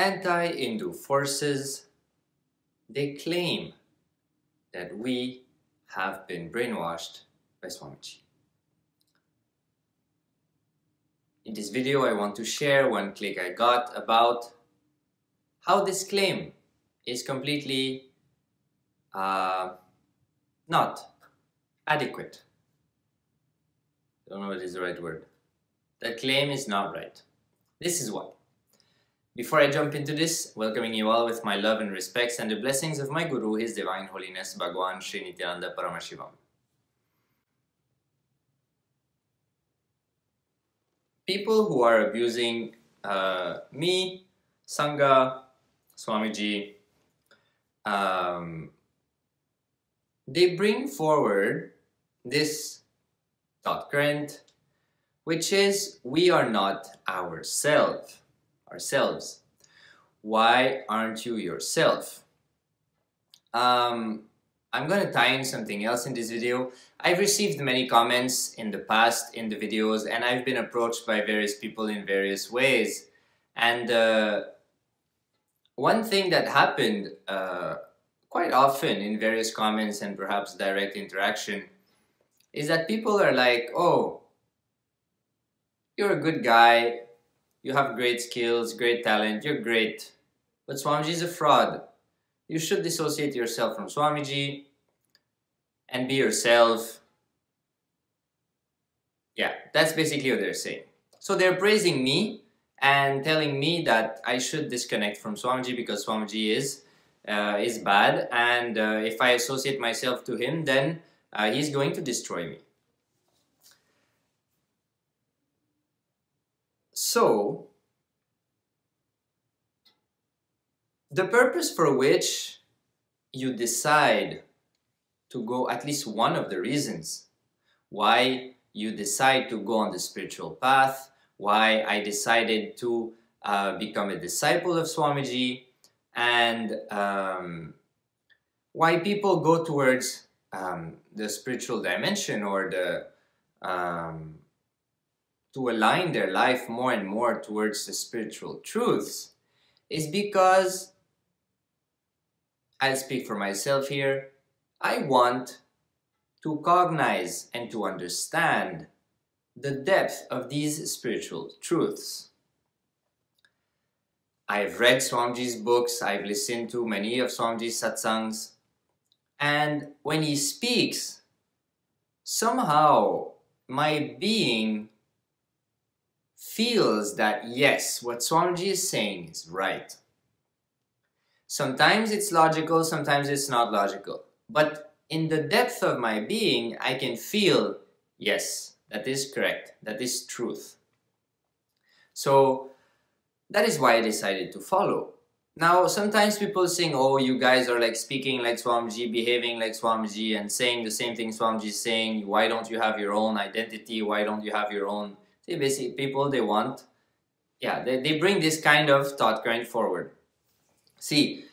anti-Hindu forces, they claim that we have been brainwashed by Swamiji. In this video, I want to share one click I got about how this claim is completely uh, not adequate. I don't know what is the right word. That claim is not right. This is why. Before I jump into this, welcoming you all with my love and respects and the blessings of my Guru, His Divine Holiness Bhagwan Sri Nithyananda Paramashivam. People who are abusing uh, me, Sangha, Swamiji, um, they bring forward this thought current, which is we are not ourselves ourselves. Why aren't you yourself? Um, I'm going to tie in something else in this video. I've received many comments in the past in the videos and I've been approached by various people in various ways. And uh, one thing that happened uh, quite often in various comments and perhaps direct interaction is that people are like, oh, you're a good guy, you have great skills, great talent, you're great. But Swamiji is a fraud. You should dissociate yourself from Swamiji and be yourself. Yeah, that's basically what they're saying. So they're praising me and telling me that I should disconnect from Swamiji because Swamiji is uh, is bad and uh, if I associate myself to him then uh, he's going to destroy me. So, the purpose for which you decide to go, at least one of the reasons why you decide to go on the spiritual path, why I decided to uh, become a disciple of Swamiji, and um, why people go towards um, the spiritual dimension or the um, to align their life more and more towards the spiritual truths is because I'll speak for myself here. I want to cognize and to understand the depth of these spiritual truths. I've read Swamiji's books, I've listened to many of Swamiji's satsangs, and when he speaks, somehow my being feels that yes, what Swamiji is saying is right. Sometimes it's logical, sometimes it's not logical. But in the depth of my being, I can feel, yes, that is correct, that is truth. So that is why I decided to follow. Now, sometimes people saying, oh, you guys are like speaking like Swamiji, behaving like Swamiji, and saying the same thing Swamiji is saying. Why don't you have your own identity? Why don't you have your own See, basically, people they want, yeah, they, they bring this kind of thought current forward. See,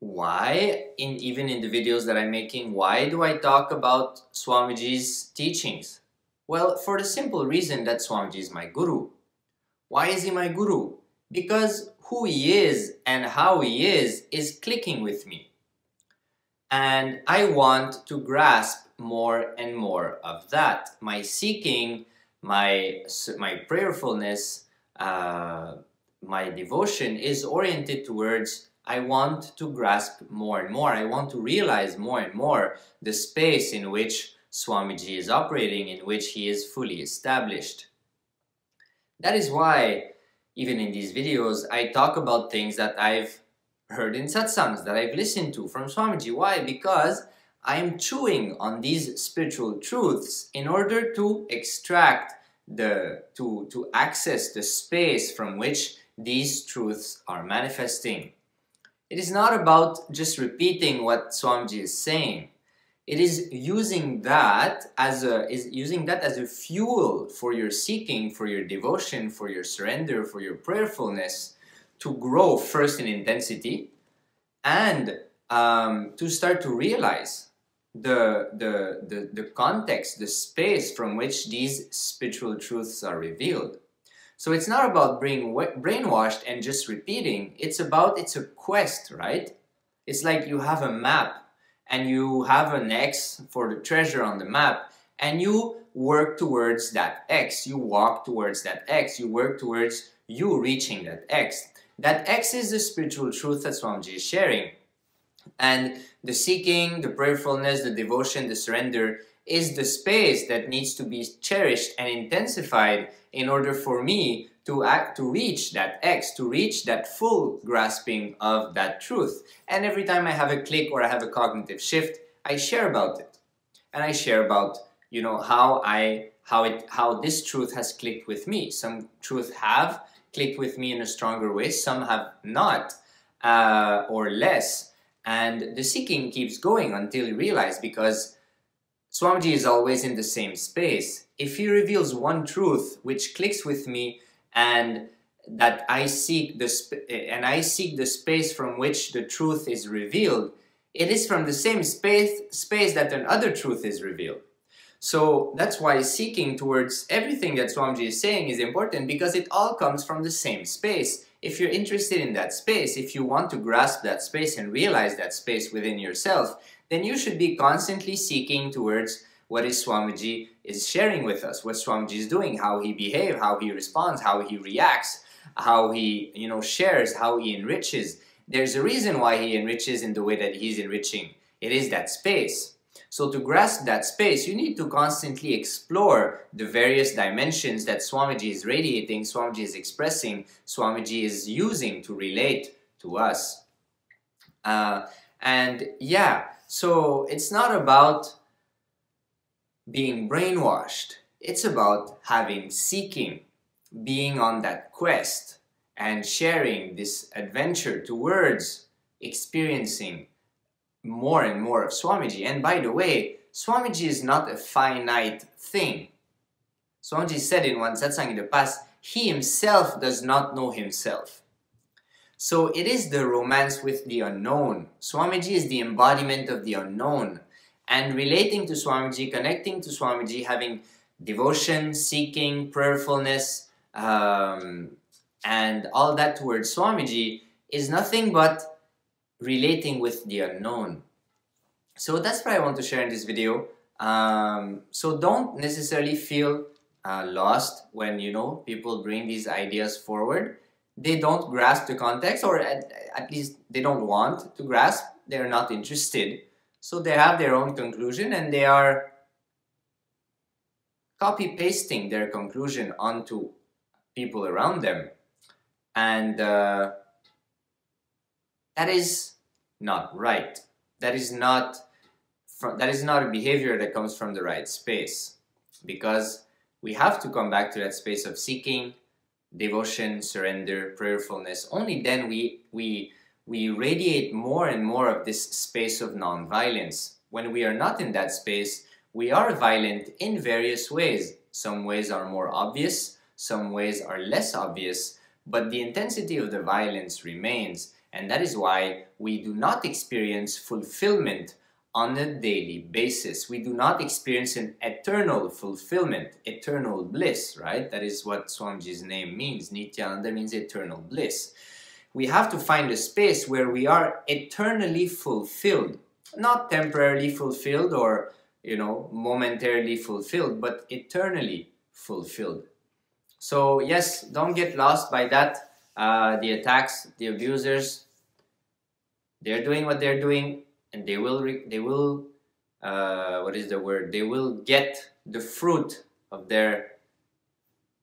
why, in even in the videos that I'm making, why do I talk about Swamiji's teachings? Well, for the simple reason that Swamiji is my guru. Why is he my guru? Because who he is and how he is is clicking with me. And I want to grasp more and more of that. My seeking my my prayerfulness, uh, my devotion is oriented towards I want to grasp more and more. I want to realize more and more the space in which Swamiji is operating, in which he is fully established. That is why, even in these videos, I talk about things that I've heard in satsangs, that I've listened to from Swamiji. Why? Because I am chewing on these spiritual truths in order to extract the to to access the space from which these truths are manifesting. It is not about just repeating what Swamiji is saying. It is using that as a is using that as a fuel for your seeking, for your devotion, for your surrender, for your prayerfulness to grow first in intensity and um, to start to realize the, the, the, the context, the space from which these spiritual truths are revealed. So it's not about being brainwashed and just repeating. It's about, it's a quest, right? It's like you have a map and you have an X for the treasure on the map and you work towards that X. You walk towards that X. You work towards you reaching that X. That X is the spiritual truth that Swamiji is sharing. And the seeking, the prayerfulness, the devotion, the surrender is the space that needs to be cherished and intensified in order for me to act to reach that X, to reach that full grasping of that truth. And every time I have a click or I have a cognitive shift, I share about it. And I share about, you know, how I how it how this truth has clicked with me. Some truth have clicked with me in a stronger way, some have not, uh, or less. And the seeking keeps going until you realize because Swamiji is always in the same space. If he reveals one truth which clicks with me and that I seek the eh, and I seek the space from which the truth is revealed, it is from the same space space that another truth is revealed. So that's why seeking towards everything that Swamiji is saying is important because it all comes from the same space. If you're interested in that space, if you want to grasp that space and realize that space within yourself, then you should be constantly seeking towards what is Swamiji is sharing with us, what Swamiji is doing, how he behaves, how he responds, how he reacts, how he you know shares, how he enriches. There's a reason why he enriches in the way that he's enriching. It is that space. So to grasp that space, you need to constantly explore the various dimensions that Swamiji is radiating, Swamiji is expressing, Swamiji is using to relate to us. Uh, and yeah, so it's not about being brainwashed. It's about having seeking, being on that quest, and sharing this adventure towards experiencing more and more of Swamiji. And by the way, Swamiji is not a finite thing. Swamiji said in one satsang in the past, he himself does not know himself. So it is the romance with the unknown. Swamiji is the embodiment of the unknown. And relating to Swamiji, connecting to Swamiji, having devotion, seeking, prayerfulness, um, and all that towards Swamiji is nothing but relating with the unknown. So that's what I want to share in this video. Um, so don't necessarily feel uh, lost when you know people bring these ideas forward they don't grasp the context or at, at least they don't want to grasp they're not interested so they have their own conclusion and they are copy pasting their conclusion onto people around them and uh, that is not right that is not from, that is not a behavior that comes from the right space because we have to come back to that space of seeking devotion, surrender, prayerfulness, only then we, we, we radiate more and more of this space of non-violence. When we are not in that space, we are violent in various ways. Some ways are more obvious, some ways are less obvious, but the intensity of the violence remains, and that is why we do not experience fulfillment on a daily basis. We do not experience an eternal fulfillment, eternal bliss, right? That is what Swamiji's name means. Nithyananda means eternal bliss. We have to find a space where we are eternally fulfilled, not temporarily fulfilled or, you know, momentarily fulfilled, but eternally fulfilled. So yes, don't get lost by that. Uh, the attacks, the abusers, they're doing what they're doing and they will they will uh, what is the word? They will get the fruit of their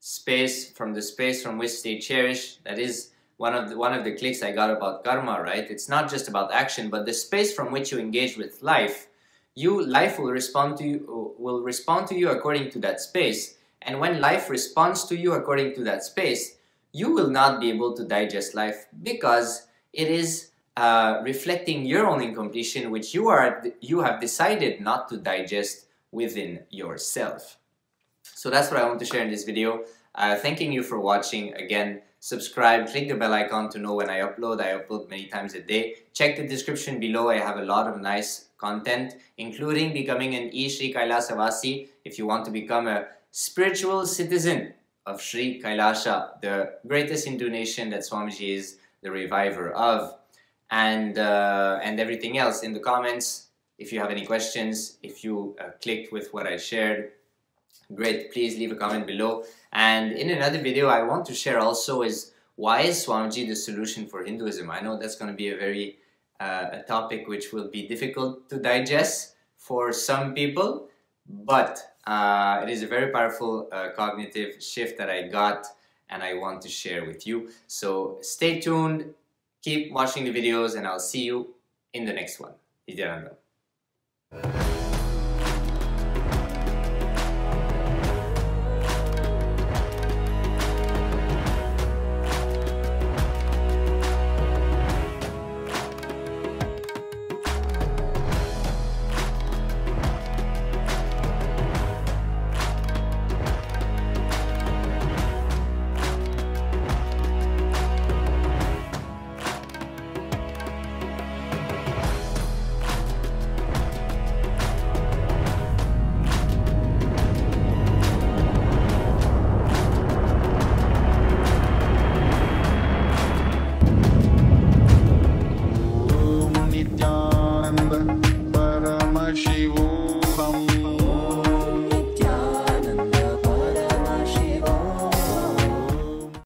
space from the space from which they cherish. That is one of the one of the clicks I got about karma right? It's not just about action but the space from which you engage with life you life will respond to you will respond to you according to that space. And when life responds to you according to that space you will not be able to digest life because it is uh, reflecting your own incompletion which you are you have decided not to digest within yourself. So that's what I want to share in this video. Uh, thanking you for watching. Again, subscribe, click the bell icon to know when I upload. I upload many times a day. Check the description below. I have a lot of nice content, including becoming an E Shri Kailasavasi if you want to become a spiritual citizen of Sri Kailasha, the greatest Hindu nation that Swamiji is the reviver of, and, uh, and everything else in the comments. If you have any questions, if you uh, clicked with what I shared, great, please leave a comment below. And in another video, I want to share also is why is Swamiji the solution for Hinduism? I know that's going to be a very uh, a topic which will be difficult to digest for some people, but uh, it is a very powerful uh, cognitive shift that I got and I want to share with you. So stay tuned, keep watching the videos, and I'll see you in the next one. Om